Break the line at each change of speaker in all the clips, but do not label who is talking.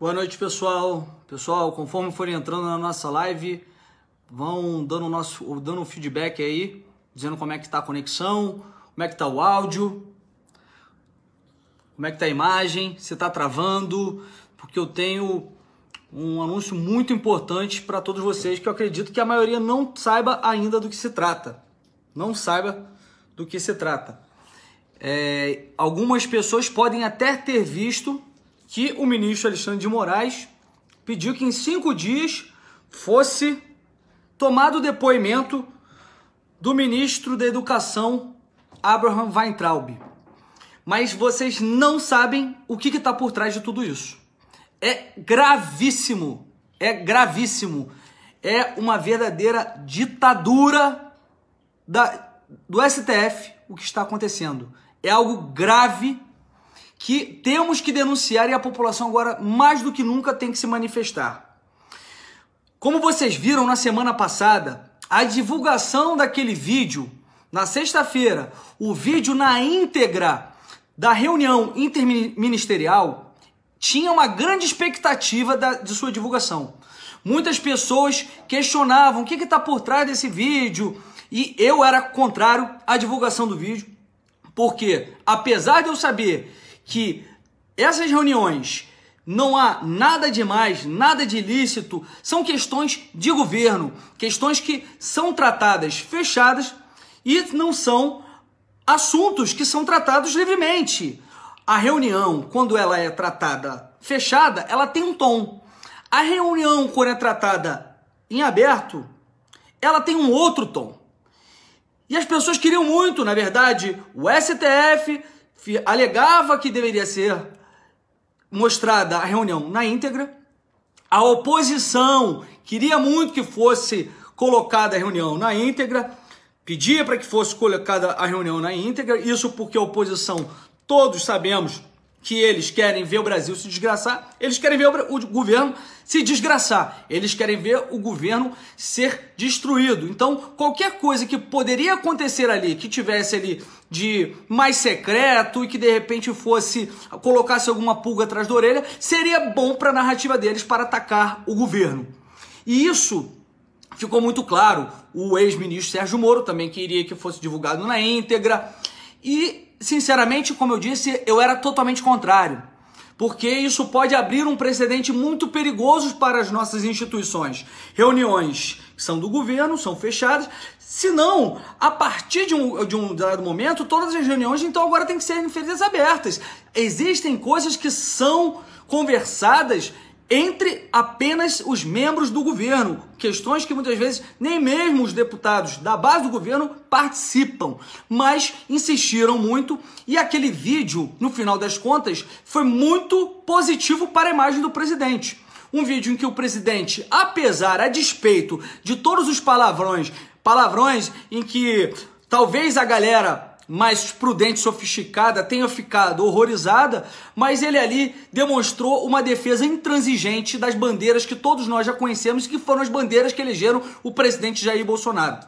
Boa noite, pessoal. Pessoal, conforme forem entrando na nossa live, vão dando nosso dando um feedback aí, dizendo como é que tá a conexão, como é que tá o áudio, como é que tá a imagem, se tá travando, porque eu tenho um anúncio muito importante para todos vocês que eu acredito que a maioria não saiba ainda do que se trata. Não saiba do que se trata. É, algumas pessoas podem até ter visto que o ministro Alexandre de Moraes pediu que em cinco dias fosse tomado o depoimento do ministro da Educação, Abraham Weintraub. Mas vocês não sabem o que está por trás de tudo isso. É gravíssimo, é gravíssimo. É uma verdadeira ditadura da, do STF o que está acontecendo. É algo grave que temos que denunciar e a população agora, mais do que nunca, tem que se manifestar. Como vocês viram na semana passada, a divulgação daquele vídeo, na sexta-feira, o vídeo na íntegra da reunião interministerial, tinha uma grande expectativa da, de sua divulgação. Muitas pessoas questionavam o que está por trás desse vídeo, e eu era contrário à divulgação do vídeo, porque apesar de eu saber que essas reuniões não há nada de mais, nada de ilícito, são questões de governo, questões que são tratadas fechadas e não são assuntos que são tratados livremente. A reunião, quando ela é tratada fechada, ela tem um tom. A reunião, quando é tratada em aberto, ela tem um outro tom. E as pessoas queriam muito, na verdade, o STF alegava que deveria ser mostrada a reunião na íntegra. A oposição queria muito que fosse colocada a reunião na íntegra, pedia para que fosse colocada a reunião na íntegra, isso porque a oposição, todos sabemos, que eles querem ver o Brasil se desgraçar, eles querem ver o, governo se desgraçar, eles querem ver o governo ser destruído. Então, qualquer coisa que poderia acontecer ali, que tivesse ali de mais secreto e que de repente fosse colocasse alguma pulga atrás da orelha, seria bom para a narrativa deles para atacar o governo. E isso ficou muito claro. O ex-ministro Sérgio Moro também queria que fosse divulgado na íntegra. E sinceramente, como eu disse, eu era totalmente contrário. Porque isso pode abrir um precedente muito perigoso para as nossas instituições. Reuniões são do governo, são fechadas. Se não, a partir de um, de um dado momento, todas as reuniões então agora têm que ser feitas abertas. Existem coisas que são conversadas entre apenas os membros do governo. Questões que muitas vezes nem mesmo os deputados da base do governo participam, mas insistiram muito e aquele vídeo, no final das contas, foi muito positivo para a imagem do presidente. Um vídeo em que o presidente, apesar, a despeito de todos os palavrões, palavrões em que talvez a galera mais prudente, sofisticada, tenha ficado horrorizada, mas ele ali demonstrou uma defesa intransigente das bandeiras que todos nós já conhecemos, que foram as bandeiras que elegeram o presidente Jair Bolsonaro.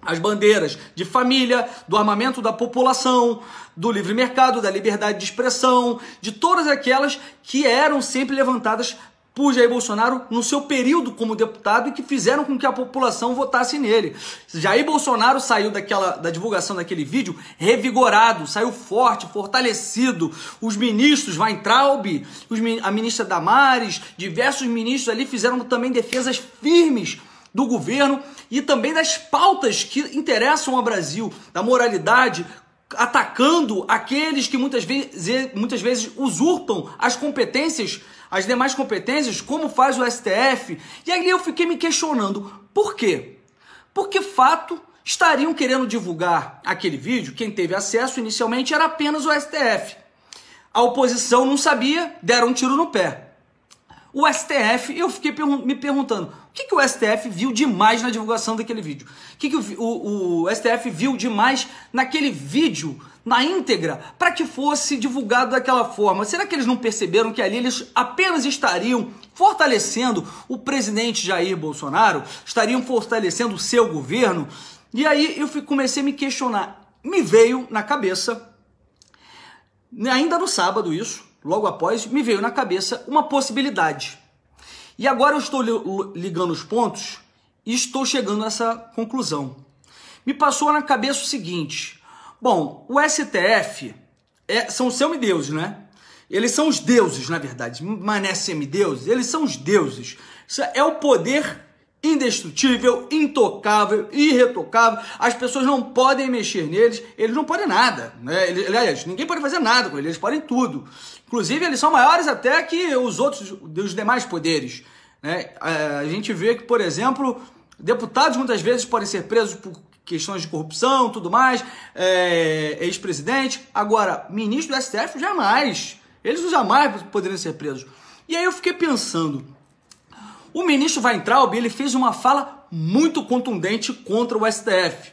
As bandeiras de família, do armamento da população, do livre mercado, da liberdade de expressão, de todas aquelas que eram sempre levantadas por Jair Bolsonaro no seu período como deputado e que fizeram com que a população votasse nele. Jair Bolsonaro saiu daquela da divulgação daquele vídeo revigorado, saiu forte, fortalecido. Os ministros Weintraub, os, a ministra Damares, diversos ministros ali fizeram também defesas firmes do governo e também das pautas que interessam ao Brasil, da moralidade, atacando aqueles que muitas vezes, muitas vezes usurpam as competências as demais competências, como faz o STF. E aí eu fiquei me questionando, por quê? Porque fato estariam querendo divulgar aquele vídeo, quem teve acesso inicialmente era apenas o STF. A oposição não sabia, deram um tiro no pé. O STF, eu fiquei me perguntando, o que, que o STF viu demais na divulgação daquele vídeo? O que, que o, o, o STF viu demais naquele vídeo na íntegra para que fosse divulgado daquela forma. Será que eles não perceberam que ali eles apenas estariam fortalecendo o presidente Jair Bolsonaro, estariam fortalecendo o seu governo? E aí eu comecei a me questionar. Me veio na cabeça, ainda no sábado isso, logo após, me veio na cabeça uma possibilidade. E agora eu estou ligando os pontos e estou chegando a essa conclusão. Me passou na cabeça o seguinte: bom, o STF é, são semideuses, né? Eles são os deuses, na verdade. Mané semideuses, eles são os deuses. Isso é o poder indestrutível, intocável, irretocável. As pessoas não podem mexer neles, eles não podem nada. Né? Eles, aliás, ninguém pode fazer nada com eles, eles podem tudo. Inclusive, eles são maiores até que os outros, os demais poderes. Né? A gente vê que, por exemplo, deputados muitas vezes podem ser presos por questões de corrupção, tudo mais, é, ex-presidente. Agora, ministro do STF, jamais. Eles jamais poderiam ser presos. E aí eu fiquei pensando, o ministro Weintraub, ele fez uma fala muito contundente contra o STF.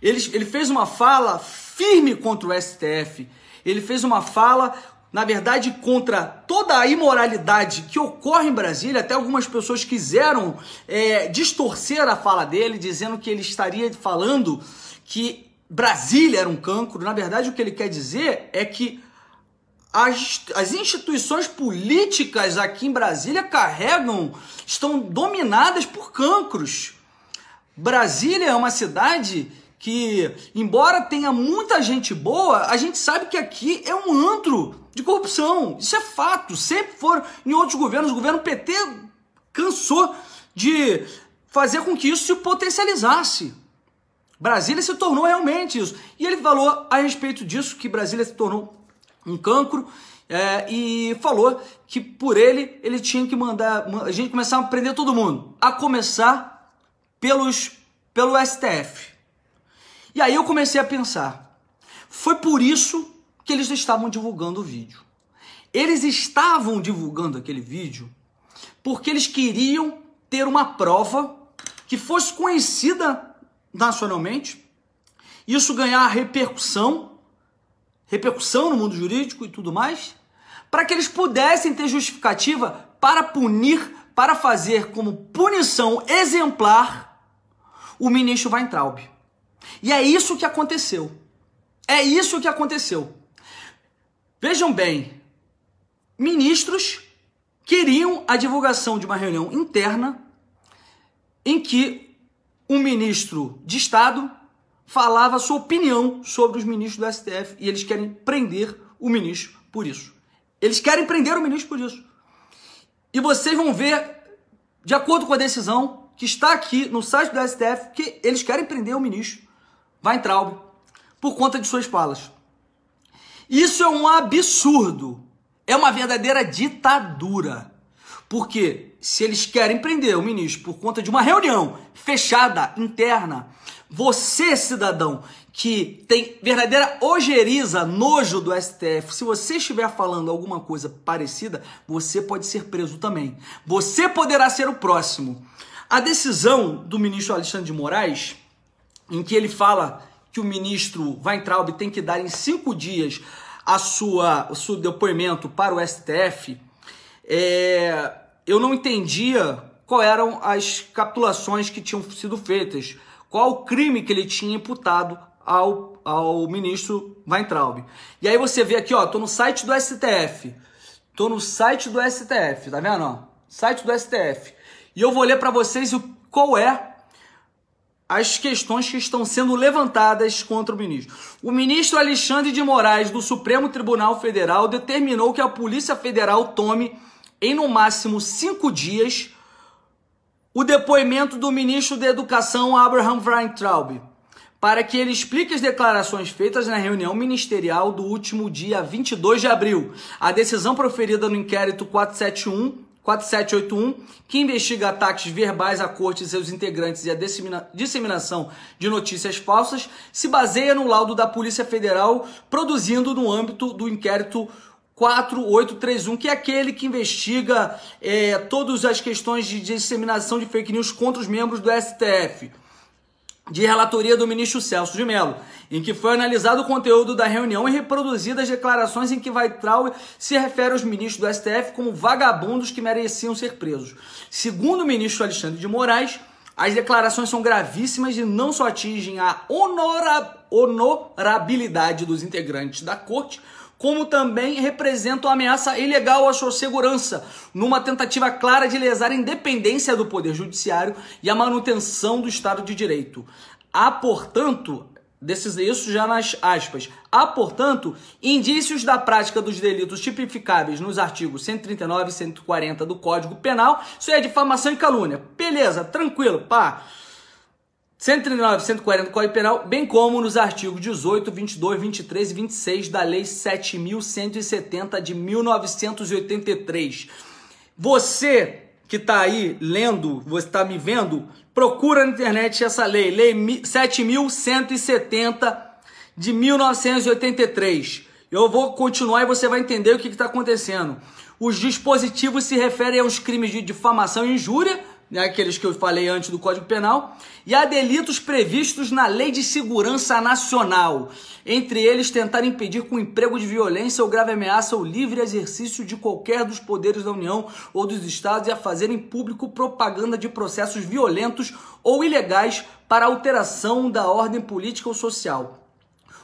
Ele, ele fez uma fala firme contra o STF. Ele fez uma fala, na verdade, contra toda a imoralidade que ocorre em Brasília. Até algumas pessoas quiseram é, distorcer a fala dele, dizendo que ele estaria falando que Brasília era um cancro. Na verdade, o que ele quer dizer é que as, as instituições políticas aqui em Brasília carregam, estão dominadas por cancros. Brasília é uma cidade que, embora tenha muita gente boa, a gente sabe que aqui é um antro de corrupção. Isso é fato. Sempre foram em outros governos. O governo PT cansou de fazer com que isso se potencializasse. Brasília se tornou realmente isso. E ele falou a respeito disso, que Brasília se tornou um cancro, é, e falou que por ele ele tinha que mandar a gente começar a prender todo mundo, a começar pelos pelo STF. E aí eu comecei a pensar, foi por isso que eles estavam divulgando o vídeo. Eles estavam divulgando aquele vídeo porque eles queriam ter uma prova que fosse conhecida nacionalmente, isso ganhar repercussão repercussão no mundo jurídico e tudo mais, para que eles pudessem ter justificativa para punir, para fazer como punição exemplar o ministro Weintraub. E é isso que aconteceu. É isso que aconteceu. Vejam bem, ministros queriam a divulgação de uma reunião interna em que um ministro de Estado falava sua opinião sobre os ministros do STF e eles querem prender o ministro por isso. Eles querem prender o ministro por isso. E vocês vão ver, de acordo com a decisão que está aqui no site do STF, que eles querem prender o ministro Weintraub por conta de suas falas. Isso é um absurdo. É uma verdadeira ditadura. Porque se eles querem prender o ministro por conta de uma reunião fechada, interna, você, cidadão, que tem verdadeira ojeriza, nojo do STF, se você estiver falando alguma coisa parecida, você pode ser preso também. Você poderá ser o próximo. A decisão do ministro Alexandre de Moraes, em que ele fala que o ministro Weintraub tem que dar em cinco dias a sua, o seu depoimento para o STF, é, eu não entendia quais eram as capitulações que tinham sido feitas qual o crime que ele tinha imputado ao, ao ministro Weintraub. E aí você vê aqui, ó, tô no site do STF. Tô no site do STF, tá vendo, ó? Site do STF. E eu vou ler para vocês o, qual é as questões que estão sendo levantadas contra o ministro. O ministro Alexandre de Moraes, do Supremo Tribunal Federal, determinou que a Polícia Federal tome, em no máximo cinco dias, o depoimento do ministro da Educação, Abraham Weintraub, para que ele explique as declarações feitas na reunião ministerial do último dia 22 de abril. A decisão proferida no inquérito 471 4781, que investiga ataques verbais à corte e seus integrantes e a disseminação de notícias falsas, se baseia no laudo da Polícia Federal, produzindo no âmbito do inquérito 4831, que é aquele que investiga é, todas as questões de disseminação de fake news contra os membros do STF, de relatoria do ministro Celso de Mello, em que foi analisado o conteúdo da reunião e reproduzidas as declarações em que Weitraub se refere aos ministros do STF como vagabundos que mereciam ser presos. Segundo o ministro Alexandre de Moraes, as declarações são gravíssimas e não só atingem a honorabilidade dos integrantes da corte, como também representam ameaça ilegal à sua segurança, numa tentativa clara de lesar a independência do Poder Judiciário e a manutenção do Estado de Direito. Há, portanto, desses isso já nas aspas. Há, portanto, indícios da prática dos delitos tipificáveis nos artigos 139 e 140 do Código Penal. Isso é difamação e calúnia. Beleza, tranquilo, pá. 139 e 140 do Código Penal, bem como nos artigos 18, 22, 23 e 26 da Lei 7170 de 1983. Você que está aí lendo, você está me vendo, procura na internet essa lei, Lei 7170 de 1983. Eu vou continuar e você vai entender o que está acontecendo. Os dispositivos se referem aos crimes de difamação e injúria, né, aqueles que eu falei antes do Código Penal, e a delitos previstos na Lei de Segurança Nacional, entre eles tentar impedir com emprego de violência ou grave ameaça o livre exercício de qualquer dos poderes da União ou dos Estados e a fazer em público propaganda de processos violentos ou ilegais para alteração da ordem política ou social.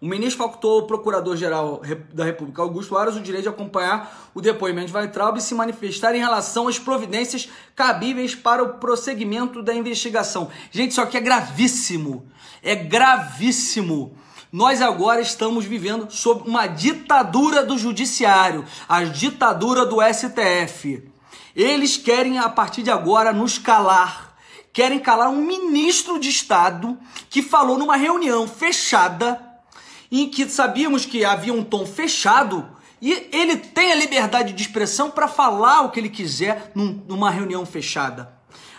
O ministro facultou ao Procurador-Geral da República, Augusto Aras, o direito de acompanhar o depoimento de Weintraub e se manifestar em relação às providências cabíveis para o prosseguimento da investigação. Gente, isso aqui é gravíssimo. É gravíssimo. Nós agora estamos vivendo sob uma ditadura do judiciário, a ditadura do STF. Eles querem, a partir de agora, nos calar. Querem calar um ministro de Estado que falou numa reunião fechada em que sabíamos que havia um tom fechado e ele tem a liberdade de expressão para falar o que ele quiser num, numa reunião fechada.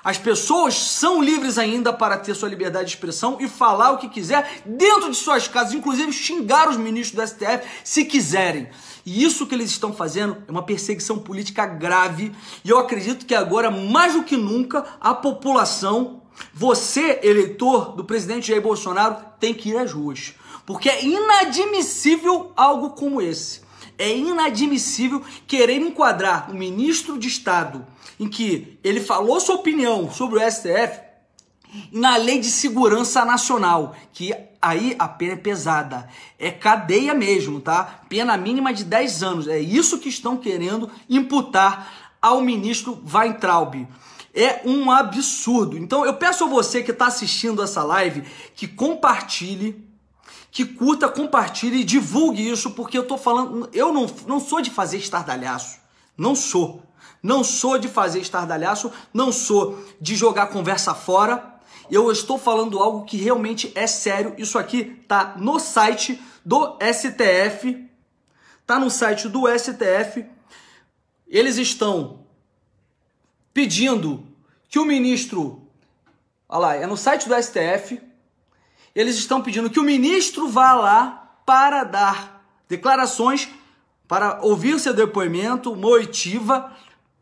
As pessoas são livres ainda para ter sua liberdade de expressão e falar o que quiser dentro de suas casas, inclusive xingar os ministros do STF se quiserem. E isso que eles estão fazendo é uma perseguição política grave. E eu acredito que agora, mais do que nunca, a população, você, eleitor do presidente Jair Bolsonaro, tem que ir às ruas. Porque é inadmissível algo como esse. É inadmissível querer enquadrar um ministro de Estado em que ele falou sua opinião sobre o STF na Lei de Segurança Nacional, que aí a pena é pesada. É cadeia mesmo, tá? Pena mínima de 10 anos. É isso que estão querendo imputar ao ministro Weintraub. É um absurdo. Então eu peço a você que está assistindo essa live que compartilhe que curta, compartilhe e divulgue isso, porque eu tô falando, eu não, não sou de fazer estardalhaço, não sou. Não sou de fazer estardalhaço, não sou de jogar conversa fora. Eu estou falando algo que realmente é sério. Isso aqui tá no site do STF. Tá no site do STF. Eles estão pedindo que o ministro, olha lá, é no site do STF, eles estão pedindo que o ministro vá lá para dar declarações, para ouvir seu depoimento, moitiva,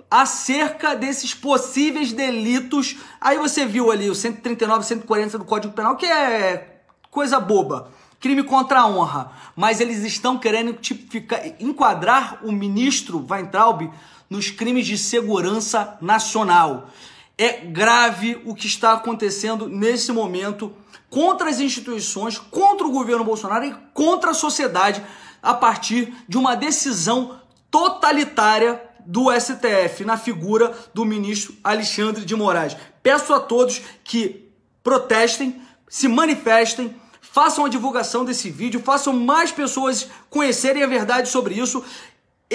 acerca desses possíveis delitos. Aí você viu ali o 139, 140 do Código Penal, que é coisa boba. Crime contra a honra. Mas eles estão querendo tipificar, enquadrar o ministro Weintraub nos crimes de segurança nacional. É grave o que está acontecendo nesse momento contra as instituições, contra o governo Bolsonaro e contra a sociedade a partir de uma decisão totalitária do STF na figura do ministro Alexandre de Moraes. Peço a todos que protestem, se manifestem, façam a divulgação desse vídeo, façam mais pessoas conhecerem a verdade sobre isso.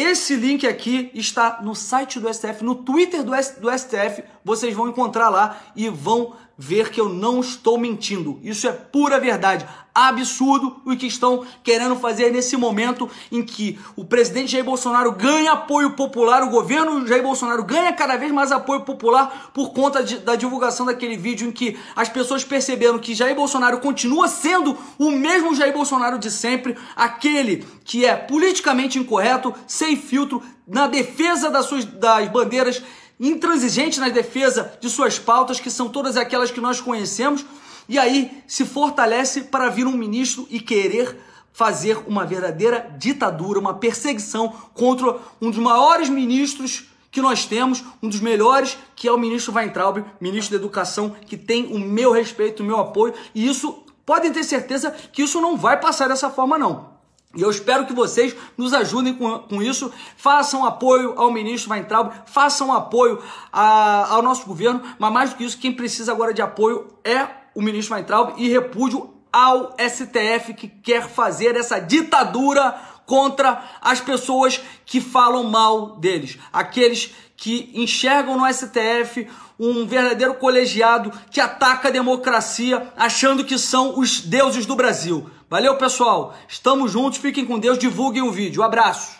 Esse link aqui está no site do STF, no Twitter do, STF, vocês vão encontrar lá e vão ver que eu não estou mentindo. Isso é pura verdade. Absurdo o que estão querendo fazer nesse momento em que o presidente Jair Bolsonaro ganha apoio popular, o governo Jair Bolsonaro ganha cada vez mais apoio popular por conta de, da divulgação daquele vídeo em que as pessoas perceberam que Jair Bolsonaro continua sendo o mesmo Jair Bolsonaro de sempre, aquele que é politicamente incorreto, sem filtro, na defesa das suas das bandeiras intransigente na defesa de suas pautas, que são todas aquelas que nós conhecemos, e aí se fortalece para vir um ministro e querer fazer uma verdadeira ditadura, uma perseguição contra um dos maiores ministros que nós temos, um dos melhores, que é o ministro Weintraub, ministro da Educação, que tem o meu respeito, o meu apoio, e isso podem ter certeza que isso não vai passar dessa forma não. E eu espero que vocês nos ajudem com, com isso, façam apoio ao ministro Weintraub, façam apoio a, ao nosso governo, mas mais do que isso, quem precisa agora de apoio é o ministro Weintraub e repúdio ao STF que quer fazer essa ditadura contra as pessoas que falam mal deles, aqueles que enxergam no STF um verdadeiro colegiado que ataca a democracia achando que são os deuses do Brasil. Valeu, pessoal. Estamos juntos. Fiquem com Deus. Divulguem o vídeo. Abraço.